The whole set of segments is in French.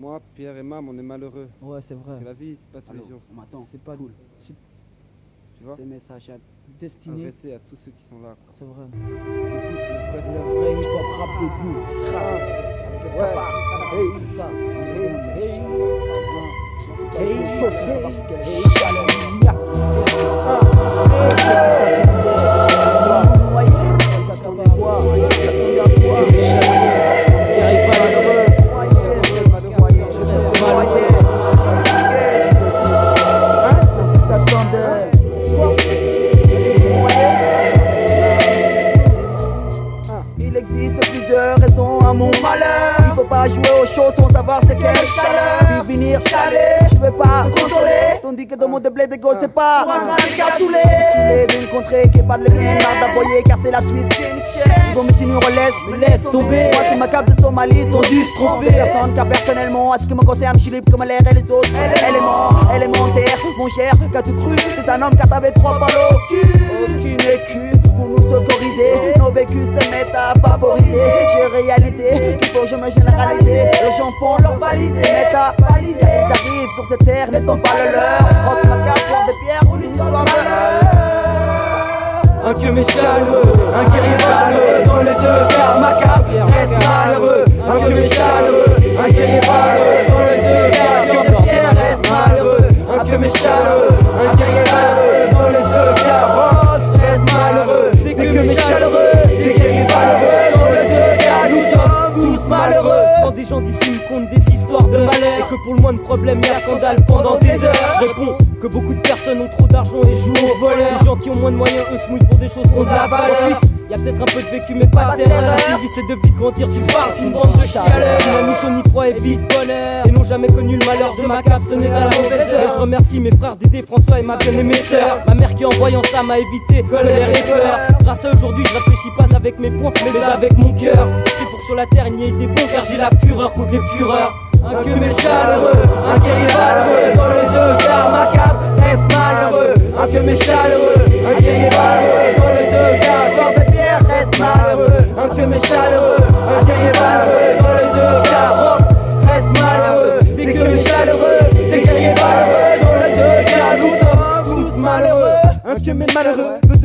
Moi, Pierre et Mam, on est malheureux. Ouais, c'est vrai. Parce que la vie, c'est pas tous Allô, les jours. on m'attend. C'est pas cool. Tu vois Ce message à destiné. Adressé à tous ceux qui sont là. C'est vrai. Écoute le vrai Le vrai hip-hop rap de goût. Trap. Ouais. Hey. Ça. Hey. Hey. Chauffe, ça parce qu'elle est chaleur. Il venir chaler, je veux pas consoler. Tandis que dans mon déblé de gauche, c'est pas pour un cassoulet. D'une contrée qui est pas de l'église, marre car c'est la Suisse. Vont me tenir en laisse, me laisse tomber. Moi, c'est ma cape de Somalie, ils ont dû se tromper. Personne car personnellement, à ce qui me concerne, je suis libre comme l'air et les autres. Éléments, élémentaires, mon cher, qu'as tu cru T'es un homme car t'avais trois balles au cul. Aucune écu pour nous autoriser. Nos vécus se mettent à favoriser. J'ai réalisé qu'il faut que je me généraliser. Les gens font leur valise, baliser. Ils arrivent sur cette terre, n'étant pas le leur. Entre ma carte, fleur de pierre ou l'histoire de Un que mes chaleureux, un guerrier valeureux Dans les deux cas, ma cape reste malheureux. Un que mes chaleureux, un guerrier valeureux Dans les deux cas, Jean de Pierre reste malheureux. Un que mes chaleureux, un guerrier valeureux Dans les deux cas, Rose reste malheureux. Dès que mes des guerriers valeureux Dans les deux cas, nous sommes tous malheureux. Quand des gens d'ici me content des histoires Et que pour le moins de problèmes y'a scandale pendant des heures. Je réponds que beaucoup de personnes ont trop d'argent et jouent au voleur Les gens qui ont moins de moyens eux se mouillent pour des choses qu'on de la valeur y'a peut-être un peu de vécu mais pas de terreur Si vie c'est de vite grandir tu parles qu'une bande de Ni ni chaud ni froid et vite bonheur. Et n'ont jamais connu le malheur de ma cape, ce n'est à la mauvaise Et je remercie mes frères Dédé, François et ma bien-aimée sœur. Ma mère qui en voyant ça m'a évité colère et peur. Grâce à aujourd'hui je réfléchis pas avec mes poings mais avec mon cœur. Je pour sur la terre il n'y ait des bons car j'ai la fureur contre les fureurs Un mes chaleureux, un guerrier valeureux Dans les deux cas, ma cape reste malheureux? Un mes chaleureux,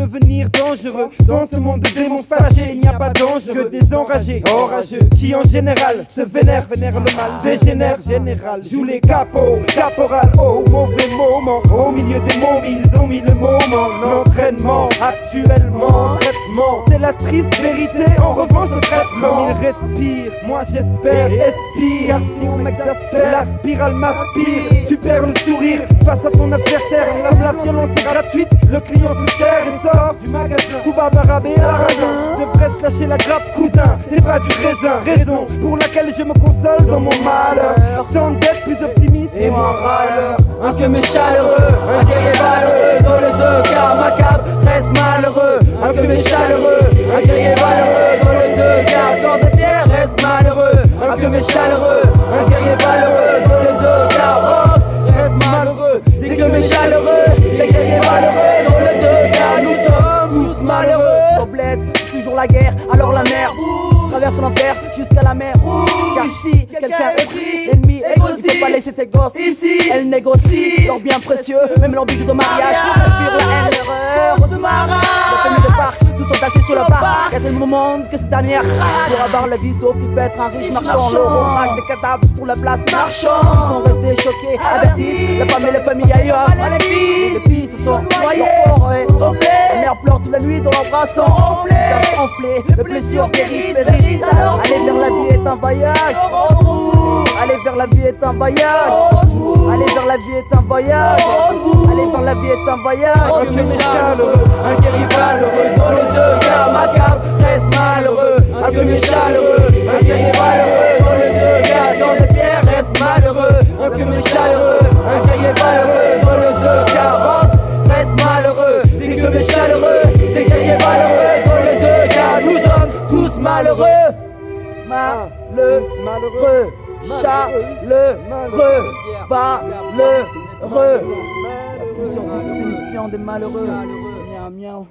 devenir dangereux. Dans ce monde de démons il n'y a pas d'ange Que des enragés, orageux Qui en général se vénèrent, vénèrent le mal. Dégénère, général, joue les capots Caporal, au mauvais moment Au milieu des mots, ils ont mis le moment. L'entraînement, actuellement, C'est la triste vérité, en revanche le traitement. Comme il respire, moi j'espère, expire. Car si on m'exaspère, la spirale m'aspire. Tu perds le sourire face à ton adversaire. La, la violence est gratuite, le client se sert et sort du magasin. Tout va baraber à la raison. Devrais se lâcher la grappe cousin? T'es pas du raisin, raison pour laquelle je me console dans mon malheur. Tente d'être plus optimiste et moins râleur Un que mes chaleureux, un guerrier valeureux. Dans les deux cas, ma cape reste malheureux Un mes chaleureux, un guerrier valeureux Dans les deux cas, corps de pierre reste malheureux. Un mes chaleureux, un guerrier valeureux Dans les deux Rox reste malheureux. Dès que mes chaleureux, des guerriers valeureux Dans les deux cas, nous sommes tous malheureux. Problème, c'est toujours la guerre, alors la mer Traverse l'enfer jusqu'à la mer Car si quelqu'un est pris, l'ennemi il faut pas laisser tes gosses Ici, Elle négocie leur bien précieux, même bijou de mariage. Elle la haine, sur le monde que cette dernière Pour avoir la vie sauf il peut être un riche marchand. L'orage des cadavres sur la place. Marchand. Ils sont restés choqués, avertissent La femme et la famille ailleurs. Les filles, les filles se sont noyées. La mère pleure toute la nuit dans sont enflés enflés, le blessure périphérise Alors. Aller vers la vie est un voyage. Aller vers la vie est un voyage. Aller vers la vie est un voyage la vie est un voyage. Chaleureux, un guerrier valeureux Dans les deux cas, ma cape reste malheureux. Un chaleureux, un guerrier valeureux Dans les deux cas, dans des pierres reste malheureux. Un chaleureux, un guerrier valeureux Dans les deux cas, Ross reste malheureux. Mes chaleureux, des guerriers valeureux Dans les deux cas, nous sommes tous malheureux. Malheureux. Chaleureux Malheureux Plusieurs définitions des malheureux. Miaou miaou